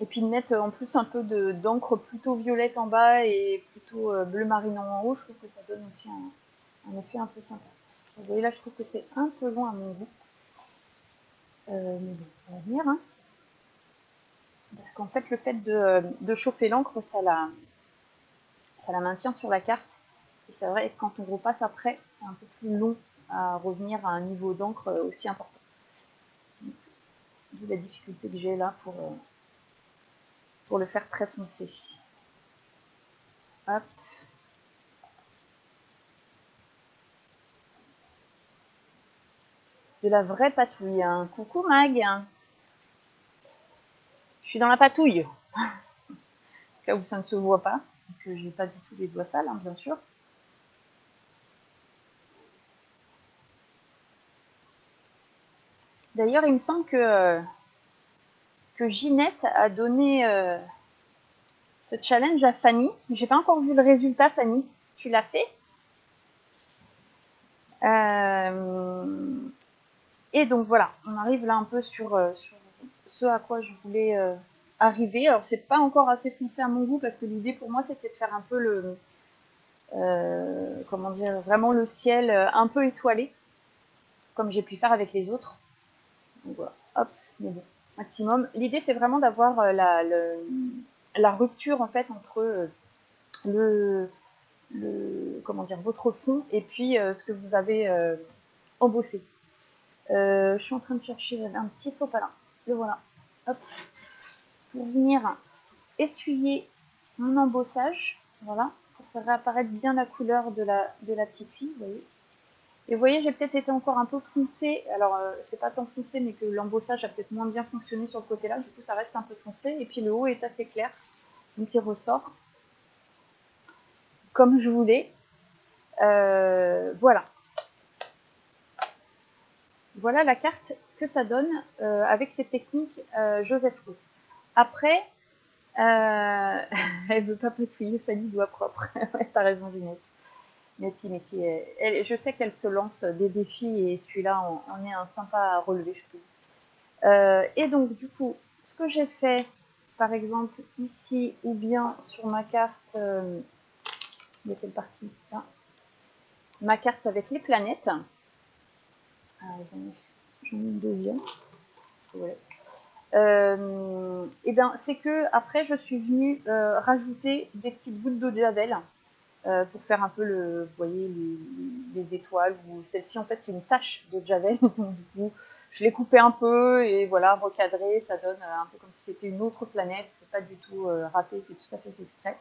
Et puis de mettre en plus un peu d'encre plutôt violette en bas et plutôt euh, bleu marine en haut, je trouve que ça donne aussi un, effet un peu sympa. Vous voyez là, je trouve que c'est un peu long à mon goût. Euh, mais bon, ça va venir. Hein. Parce qu'en fait, le fait de, chauffer l'encre, ça la maintient sur la carte. Et c'est vrai que quand on repasse après, c'est un peu plus long à revenir à un niveau d'encre aussi important. D'où la difficulté que j'ai là pour, euh, pour le faire très foncé. Hop. De la vraie patouille. Hein. Coucou Mag. Je suis dans la patouille. cas où ça ne se voit pas. Que j'ai pas du tout les doigts sales, hein, bien sûr. D'ailleurs, il me semble que, que Ginette a donné euh, ce challenge à Fanny. J'ai pas encore vu le résultat, Fanny. Tu l'as fait? Euh, Et donc voilà, on arrive là un peu sur, euh, ce à quoi je voulais arriver. Alors c'est pas encore assez foncé à mon goût parce que l'idée pour moi c'était de faire un peu le comment dire vraiment le ciel un peu étoilé comme j'ai pu faire avec les autres maximum. L'idée, c'est vraiment d'avoir euh, la, la, rupture, en fait, entre euh, le, le, comment dire, votre fond et puis euh, ce que vous avez embossé. je suis en train de chercher un petit sopalin. Le voilà. Hop. Pour venir essuyer mon embossage. Voilà. Pour faire réapparaître bien la couleur de la, de la petite fille. Vous voyez. Et vous voyez, j'ai peut-être été encore un peu foncé. Alors, euh, c'est pas tant foncé, mais que l'embossage a peut-être moins bien fonctionné sur le côté là. Du coup, ça reste un peu foncé. Et puis, le haut est assez clair. Donc, il ressort comme je voulais. Euh, voilà. Voilà la carte que ça donne euh, avec cette technique Joseph Root. Après, elle veut pas patouiller Fanny doigt propre. ouais, t'as raison, Ginette. Mais si, mais si. Je sais qu'elle se lance des défis et celui-là on est un sympa à relever, je trouve. Euh, et donc, du coup, ce que j'ai fait, par exemple, ici ou bien sur ma carte, euh, de quelle partie ça Ma carte avec les planètes. Ah, J'en ai, une deuxième. Ouais. Euh, et bien, c'est que après, je suis venue euh, rajouter des petites gouttes d'eau de javel euh, pour faire un peu le, vous voyez, les, les étoiles. Ou celle-ci, en fait, c'est une tache de javel. du coup, je l'ai coupé un peu et voilà, recadré, ça donne un peu comme si c'était une autre planète. C'est pas du tout euh, raté, c'est tout à fait extrait,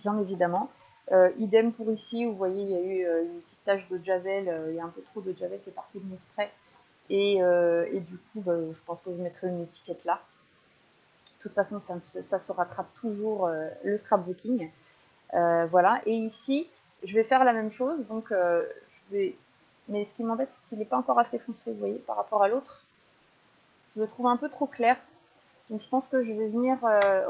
bien évidemment. Euh, idem pour ici, vous voyez, il y a eu une petite tache de javel, il y a un peu trop de javel qui est parti de mon spray. Et, euh, et du coup, bah, je pense que je mettrai une étiquette là. De toute façon, ça, se rattrape toujours euh, le scrapbooking. Euh, voilà. Et ici, je vais faire la même chose. Donc, je vais... Mais ce qui m'embête, c'est qu'il n'est pas encore assez foncé, vous voyez, par rapport à l'autre. Je le trouve un peu trop clair. Donc, je pense que je vais venir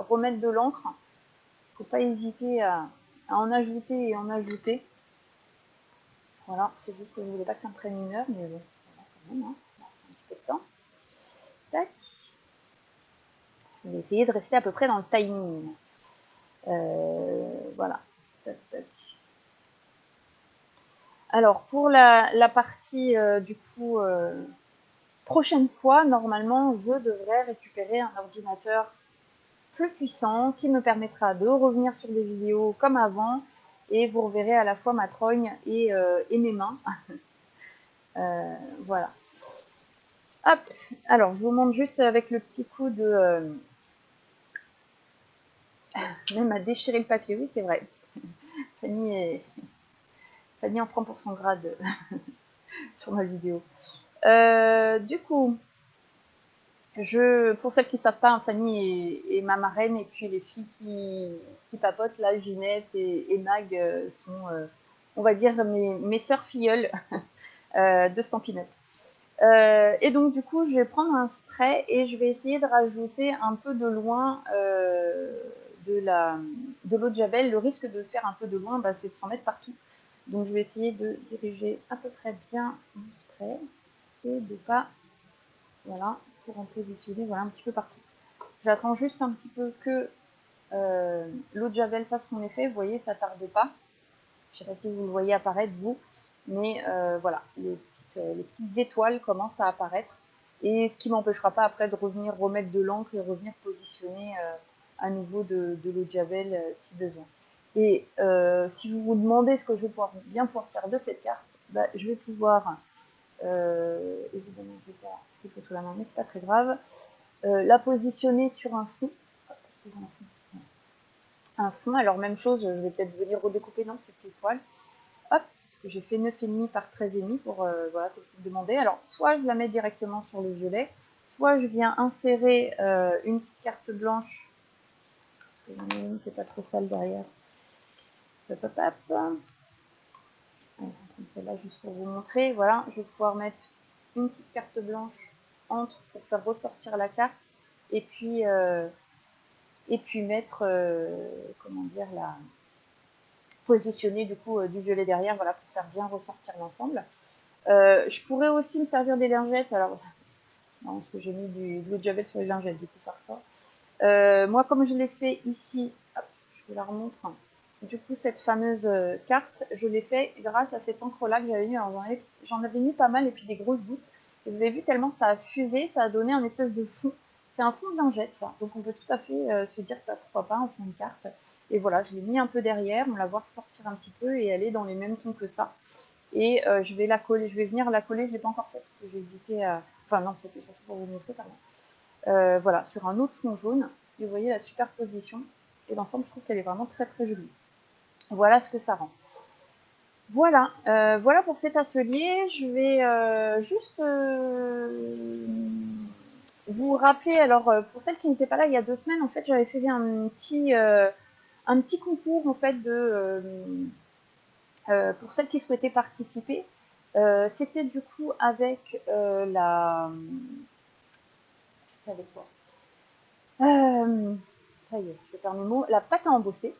remettre de l'encre. Il ne faut pas hésiter à, en ajouter et en ajouter. Voilà, c'est juste que je voulais pas que ça me prenne une heure, mais bon, voilà, quand même. Hein temps. Tac. Je vais essayer de rester à peu près dans le timing. Euh, voilà. Alors pour la, partie euh, du coup euh, prochaine fois, normalement je devrais récupérer un ordinateur plus puissant qui me permettra de revenir sur des vidéos comme avant et vous reverrez à la fois ma trogne et, et mes mains. Voilà. Hop, alors je vous montre juste avec le petit coup de... Euh, même à déchirer le papier, oui c'est vrai. Fanny, est... Fanny en prend pour son grade sur ma vidéo. Euh, du coup, je, pour celles qui ne savent pas, hein, Fanny est, ma marraine et puis les filles qui, qui papotent, là, Ginette et, Mag euh, sont, on va dire, mes, mes sœurs filleules de Stampinette. Euh, et donc du coup, je vais prendre un spray et je vais essayer de rajouter un peu de loin euh, de l'eau de javel. Le risque de faire un peu de loin, bah, c'est de s'en mettre partout. Donc je vais essayer de diriger à peu près bien mon spray et de pas, voilà, pour en positionner voilà un petit peu partout. J'attends juste un petit peu que euh, l'eau de javel fasse son effet. Vous voyez, ça tarde pas. Je sais pas si vous le voyez apparaître vous, mais euh, voilà, les euh, les petites étoiles commencent à apparaître. Et ce qui m'empêchera pas après de revenir remettre de l'encre et revenir positionner à nouveau de, l'eau de javel euh, si besoin. Et si vous vous demandez ce que je vais pouvoir bien pouvoir faire de cette carte, bah, je vais pouvoir, évidemment je vais pas sous la main, mais c'est pas très grave, la positionner sur un fond. Un fond, alors même chose, je vais peut-être venir redécouper dans cette étoile. Hop, que j'ai fait 9,5 par 13,5 pour euh, voilà, ce que vous Alors, soit je la mets directement sur le violet, soit je viens insérer euh, une petite carte blanche. C'est pas trop sale derrière. Hop, hop, hop. celle-là juste pour vous montrer. Voilà, je vais pouvoir mettre une petite carte blanche entre pour faire ressortir la carte et puis euh, et puis mettre euh, comment dire la positionner du coup euh, du violet derrière, voilà, pour faire bien ressortir l'ensemble. Je pourrais aussi me servir des lingettes, alors, non, parce que j'ai mis du, de javel sur les lingettes, du coup ça ressort. Euh, moi, comme je l'ai fait ici, je vous la remontre. Du coup, cette fameuse carte, je l'ai fait grâce à cette encre-là que j'avais mis. J'en avais mis pas mal et puis des grosses gouttes. Et vous avez vu tellement ça a fusé, ça a donné un espèce de fond. C'est un fond de lingette, ça. Donc on peut tout à fait se dire que pourquoi pas en fond de carte. Et voilà, je l'ai mis un peu derrière, on la voir sortir un petit peu et est dans les mêmes tons que ça. Et euh, je vais la coller, je vais venir la coller, je l'ai pas encore fait parce que j'ai hésité à... Enfin non, c'était surtout pour vous montrer, pardon. Euh, voilà, sur un autre fond jaune. Vous voyez la superposition. Et l'ensemble, je trouve qu'elle est vraiment très très jolie. Voilà ce que ça rend. Voilà, euh, voilà pour cet atelier. Je vais euh, juste vous rappeler, alors pour celles qui n'étaient pas là il y a deux semaines, en fait j'avais fait un petit, un petit concours en fait de pour celles qui souhaitaient participer. C'était du coup avec la avec quoi ça y est, je perds mes mots, la pâte à embosser.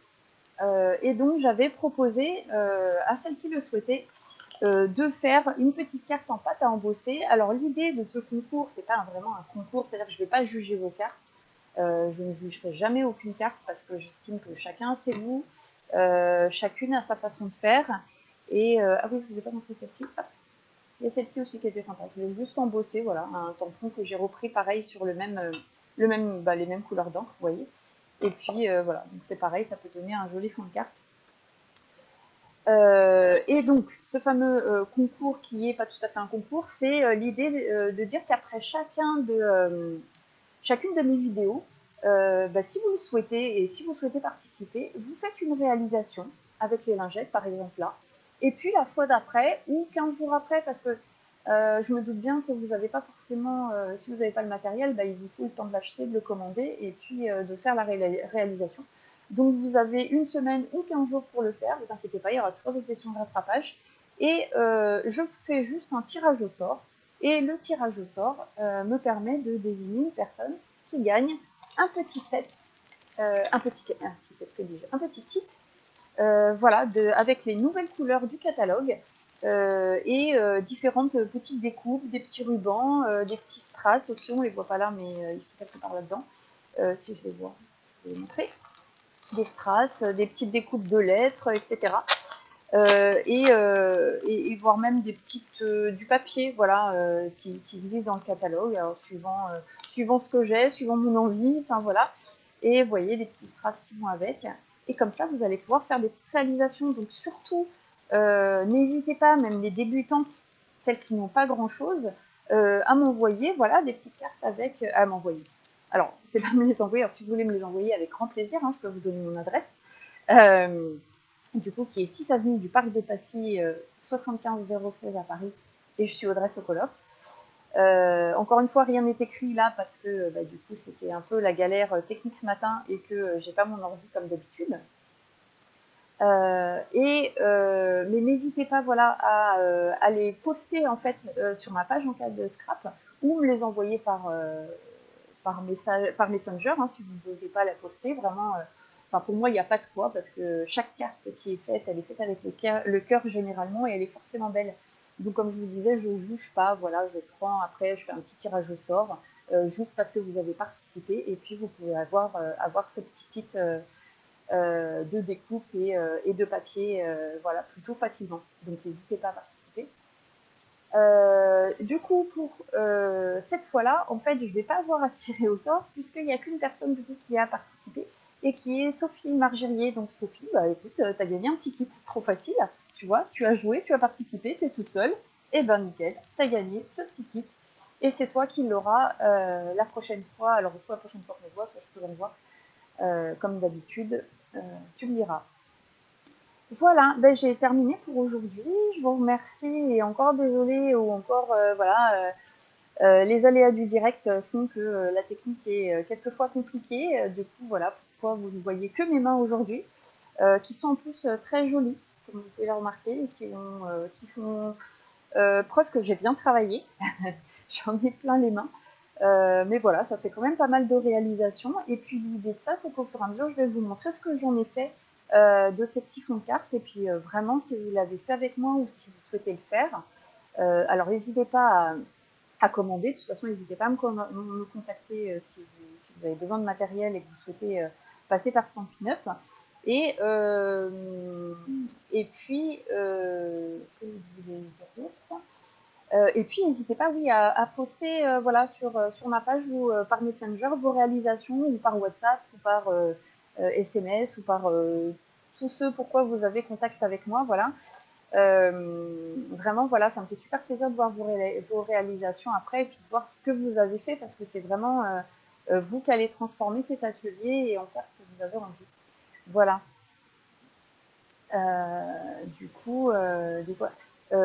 Euh, et donc j'avais proposé euh, à celles qui le souhaitaient euh, de faire une petite carte en pâte à embosser. Alors l'idée de ce concours, c'est pas vraiment un concours, c'est-à-dire que je ne vais pas juger vos cartes. je ne jugerai jamais aucune carte parce que j'estime que chacun a ses goûts, chacune a sa façon de faire. Et ah oui, je vous ai pas montré celle-ci. Il y a celle-ci aussi qui était sympa. Je l'ai juste embossé, voilà, un tampon que j'ai repris pareil sur le même, le même, bah, les mêmes couleurs d'encre, vous voyez. Et puis euh, voilà, donc c'est pareil, ça peut donner un joli fond de carte. Euh, et donc, ce fameux euh, concours qui est pas tout à fait un concours, c'est l'idée de dire qu'après chacun de, chacune de mes vidéos, bah, si vous le souhaitez et si vous souhaitez participer, vous faites une réalisation avec les lingettes, par exemple là. Et puis la fois d'après, ou 15 jours après, parce que euh, je me doute bien que vous n'avez pas forcément, euh, si vous n'avez pas le matériel, bah, il vous faut le temps de l'acheter, de le commander et puis euh, de faire la réalisation. Donc vous avez une semaine ou 15 jours pour le faire, ne vous inquiétez pas, il y aura toujours des sessions de rattrapage. Et je fais juste un tirage au sort. Et le tirage au sort me permet de désigner une personne qui gagne un petit set, un petit, un petit set, un petit kit, voilà, de, avec les nouvelles couleurs du catalogue euh, et euh, différentes petites découpes, des petits rubans, euh, des petits strass aussi, on les voit pas là, mais ils sont quelque part là-dedans. si je les vois, je vais les montrer. Des strass, des petites découpes de lettres, etc. Et, et, voire même des petites du papier, voilà, qui, qui, existent dans le catalogue, alors, suivant, suivant ce que j'ai, suivant mon envie, enfin voilà. Et vous voyez les petits strass qui vont avec. Et comme ça, vous allez pouvoir faire des petites réalisations. Donc surtout euh, n'hésitez pas, même les débutantes, celles qui n'ont pas grand-chose, euh, à m'envoyer voilà, des petites cartes avec... Euh, à m'envoyer. Alors, c'est pas me les envoyer, alors si vous voulez me les envoyer avec grand plaisir, hein, je peux vous donner mon adresse. du coup, qui est 6 avenue du Parc de Passy, 75016 à Paris, et je suis Audrey Sokolov. Encore une fois, rien n'est écrit là parce que bah, du coup c'était un peu la galère technique ce matin et que j'ai pas mon ordi comme d'habitude. Euh, euh, mais n'hésitez pas voilà à, euh, les poster en fait sur ma page en cas de scrap ou me les envoyer par par messenger hein, si vous ne pouvez pas la poster vraiment enfin pour moi il n'y a pas de quoi parce que chaque carte qui est faite elle est faite avec le cœur généralement et elle est forcément belle donc comme je vous disais je juge pas voilà je prends après je fais un petit tirage au sort juste parce que vous avez participé et puis vous pouvez avoir avoir ce petit kit euh, de découpe et, euh, et de papier euh, voilà, plutôt facilement. Donc n'hésitez pas à participer. du coup, pour cette fois-là, en fait, je ne vais pas avoir à tirer au sort puisqu'il n'y a qu'une personne du coup qui a participé et qui est Sophie Margerier. Donc Sophie, bah écoute, tu as gagné un petit kit, trop facile, tu vois, tu as joué, tu as participé, tu es toute seule, et ben nickel, tu as gagné ce petit kit. Et c'est toi qui l'auras la prochaine fois, alors soit la prochaine fois que je vois, soit je peux le voir, euh, comme d'habitude, euh, tu me diras. Voilà, ben, j'ai terminé pour aujourd'hui. Je vous remercie et encore désolé ou encore euh, voilà, les aléas du direct font que la technique est quelquefois compliquée. du coup, voilà pourquoi vous ne voyez que mes mains aujourd'hui, qui sont en plus très jolies, comme vous pouvez le remarquer, et qui, font preuve que j'ai bien travaillé. J'en ai plein les mains. Euh, mais voilà, ça fait quand même pas mal de réalisations. Et puis l'idée de ça, c'est qu'au fur et à mesure, je vais vous montrer ce que j'en ai fait euh, de ces petits fonds de cartes. Et puis euh, vraiment, si vous l'avez fait avec moi ou si vous souhaitez le faire, alors n'hésitez pas à, commander. De toute façon, n'hésitez pas à me, contacter si vous, avez besoin de matériel et que vous souhaitez passer par Stampin' Up. Et, et puis, dire euh, et puis n'hésitez pas oui à, poster euh, voilà sur euh, sur ma page ou par Messenger vos réalisations ou par WhatsApp ou par SMS ou par tous ceux pourquoi vous avez contact avec moi voilà. Vraiment voilà ça me fait super plaisir de voir vos, vos, réalisations après et puis de voir ce que vous avez fait parce que c'est vraiment vous qui allez transformer cet atelier et en faire ce que vous avez envie voilà du coup, du coup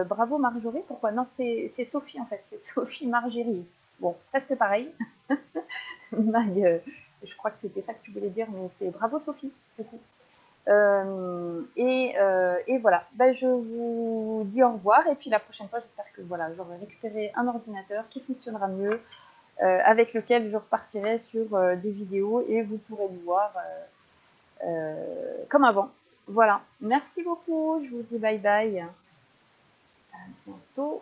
bravo Marjorie, pourquoi? Non, c'est Sophie en fait, c'est Sophie Marjorie. Bon, presque pareil. Je crois que c'était ça que tu voulais dire, mais c'est bravo Sophie, du coup. Euh, et, euh, voilà, ben, je vous dis au revoir et puis la prochaine fois j'espère que voilà, j'aurai récupéré un ordinateur qui fonctionnera mieux, euh, avec lequel je repartirai sur des vidéos et vous pourrez le voir comme avant. Voilà, merci beaucoup, je vous dis bye bye, à bientôt.